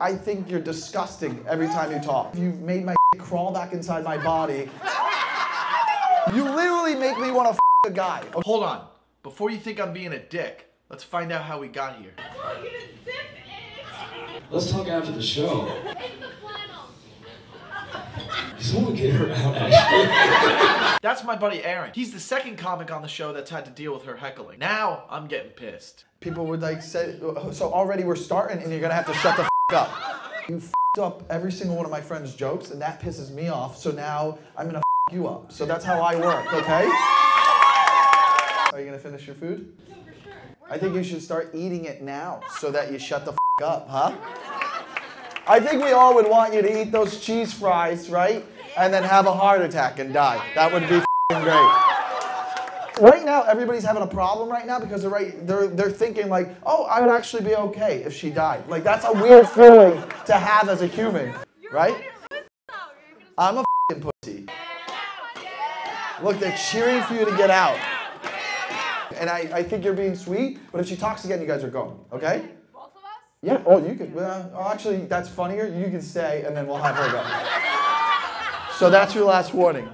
I think you're disgusting every time you talk. You've made my crawl back inside my body. You literally make me want to f a guy. Oh, hold on. Before you think I'm being a dick, let's find out how we got here. I told you to zip it. Let's talk after the show. It's the flannel. Someone get her out, actually. That's my buddy Aaron. He's the second comic on the show that's had to deal with her heckling. Now I'm getting pissed. People would like say, so already we're starting and you're gonna have to shut the f up. You up every single one of my friends' jokes and that pisses me off. So now I'm gonna f you up. So that's how I work, okay? Are you gonna finish your food? No, for sure. I think you should start eating it now so that you shut the f up, huh? I think we all would want you to eat those cheese fries, right? And then have a heart attack and die. That would be f***ing great. Right now, everybody's having a problem right now because they're right, they're they're thinking like, oh, I would actually be okay if she died. Like that's a weird feeling to have as a human, right? I'm a f***ing pussy. Look, they're cheering for you to get out. And I, I think you're being sweet, but if she talks again, you guys are going, okay? Both of us? Yeah. Oh, you could. Well, oh, actually, that's funnier. You can stay, and then we'll have her go. So that's your last warning.